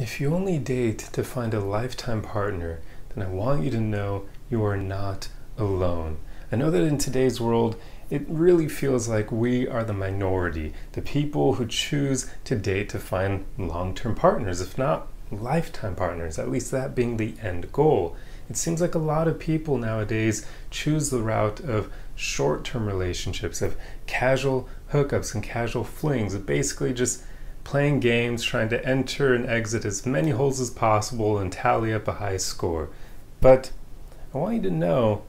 If you only date to find a lifetime partner, then I want you to know you are not alone. I know that in today's world, it really feels like we are the minority, the people who choose to date to find long term partners, if not lifetime partners, at least that being the end goal. It seems like a lot of people nowadays choose the route of short term relationships, of casual hookups and casual flings, of basically just playing games, trying to enter and exit as many holes as possible and tally up a high score. But I want you to know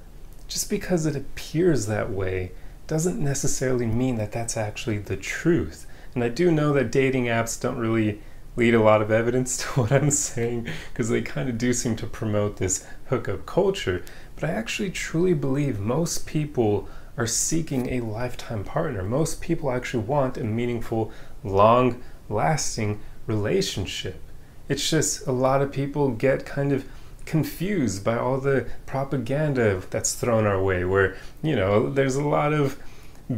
just because it appears that way doesn't necessarily mean that that's actually the truth. And I do know that dating apps don't really lead a lot of evidence to what I'm saying because they kind of do seem to promote this hookup culture. But I actually truly believe most people are seeking a lifetime partner. Most people actually want a meaningful, long lasting relationship. It's just a lot of people get kind of confused by all the propaganda that's thrown our way, where, you know, there's a lot of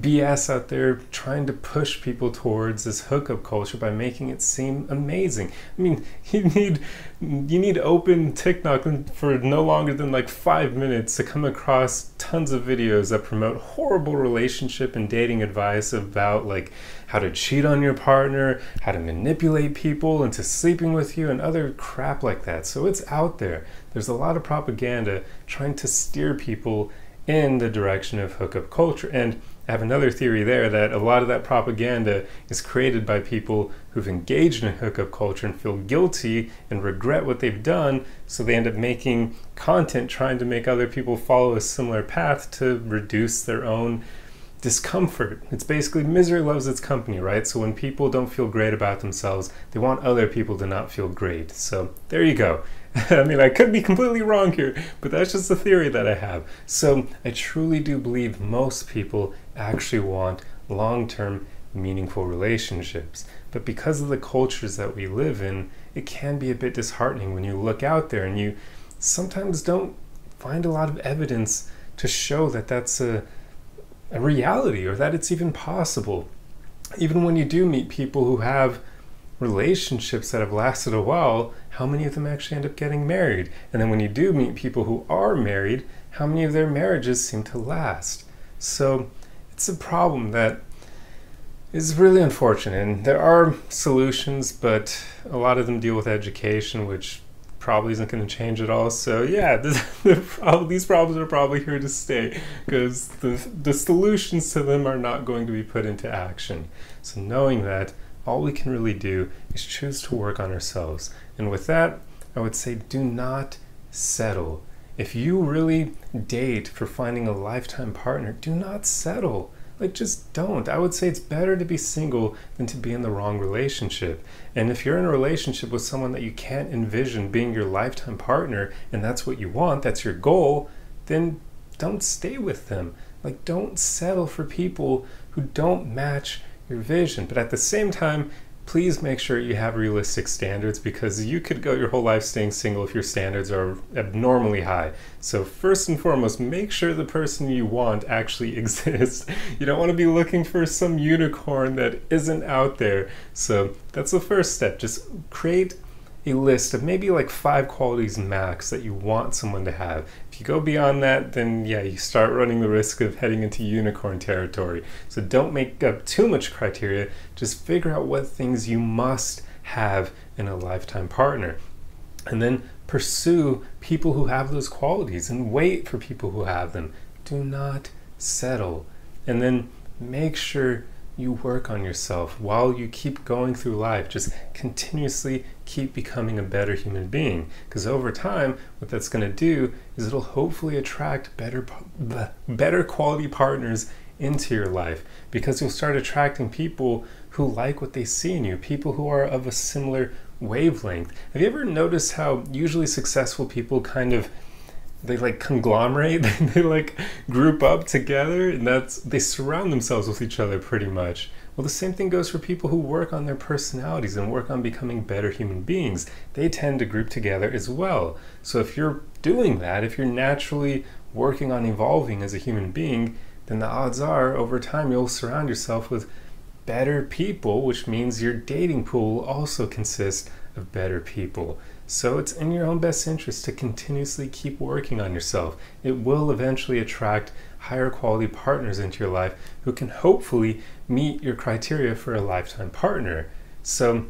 BS out there trying to push people towards this hookup culture by making it seem amazing. I mean, you need you need open TikTok for no longer than like five minutes to come across tons of videos that promote horrible relationship and dating advice about like how to cheat on your partner, how to manipulate people into sleeping with you, and other crap like that. So it's out there. There's a lot of propaganda trying to steer people in the direction of hookup culture and I have another theory there that a lot of that propaganda is created by people who've engaged in a hookup culture and feel guilty and regret what they've done, so they end up making content trying to make other people follow a similar path to reduce their own discomfort. It's basically misery loves its company, right? So when people don't feel great about themselves, they want other people to not feel great. So there you go. I mean, I could be completely wrong here, but that's just a theory that I have. So I truly do believe most people actually want long term, meaningful relationships. But because of the cultures that we live in, it can be a bit disheartening when you look out there and you sometimes don't find a lot of evidence to show that that's a, a reality or that it's even possible. Even when you do meet people who have relationships that have lasted a while, how many of them actually end up getting married? And then when you do meet people who are married, how many of their marriages seem to last? So it's a problem that is really unfortunate. And there are solutions, but a lot of them deal with education, which probably isn't going to change at all. So yeah, this, the, these problems are probably here to stay because the, the solutions to them are not going to be put into action. So knowing that, all we can really do is choose to work on ourselves. And with that, I would say do not settle. If you really date for finding a lifetime partner, do not settle. Like, just don't. I would say it's better to be single than to be in the wrong relationship. And if you're in a relationship with someone that you can't envision being your lifetime partner and that's what you want, that's your goal, then don't stay with them. Like, don't settle for people who don't match your vision. But at the same time, please make sure you have realistic standards because you could go your whole life staying single if your standards are abnormally high. So, first and foremost, make sure the person you want actually exists. You don't want to be looking for some unicorn that isn't out there. So, that's the first step. Just create a list of maybe like five qualities max that you want someone to have. If you go beyond that, then yeah, you start running the risk of heading into unicorn territory. So don't make up too much criteria, just figure out what things you must have in a lifetime partner. And then pursue people who have those qualities and wait for people who have them. Do not settle. And then make sure you work on yourself while you keep going through life. Just continuously keep becoming a better human being. Because over time, what that's going to do is it'll hopefully attract better, the better quality partners into your life. Because you'll start attracting people who like what they see in you, people who are of a similar wavelength. Have you ever noticed how usually successful people kind of they like conglomerate they like group up together and that's they surround themselves with each other pretty much. Well the same thing goes for people who work on their personalities and work on becoming better human beings. They tend to group together as well. So if you're doing that if you're naturally working on evolving as a human being then the odds are over time you'll surround yourself with better people which means your dating pool will also consists of better people. So it's in your own best interest to continuously keep working on yourself. It will eventually attract higher quality partners into your life who can hopefully meet your criteria for a lifetime partner. So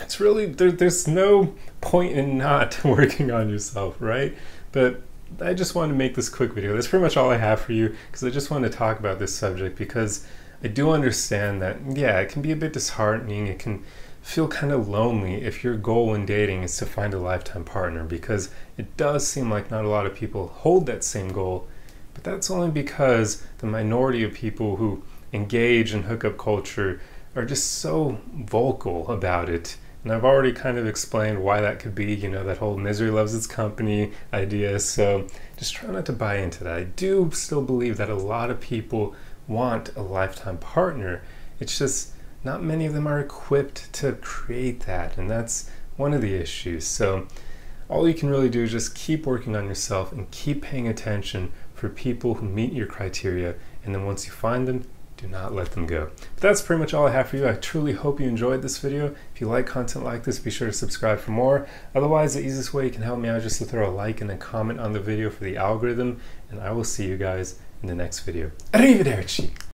it's really there, there's no point in not working on yourself, right? But I just wanted to make this quick video. That's pretty much all I have for you because I just wanted to talk about this subject because I do understand that, yeah, it can be a bit disheartening. It can feel kind of lonely if your goal in dating is to find a lifetime partner because it does seem like not a lot of people hold that same goal. But that's only because the minority of people who engage in hookup culture are just so vocal about it and I've already kind of explained why that could be, you know, that whole misery loves its company idea. So just try not to buy into that. I do still believe that a lot of people want a lifetime partner. It's just not many of them are equipped to create that. And that's one of the issues. So all you can really do is just keep working on yourself and keep paying attention for people who meet your criteria. And then once you find them, do not let them go. But that's pretty much all I have for you. I truly hope you enjoyed this video. If you like content like this, be sure to subscribe for more. Otherwise, the easiest way you can help me out is just to throw a like and a comment on the video for the algorithm, and I will see you guys in the next video. Arrivederci!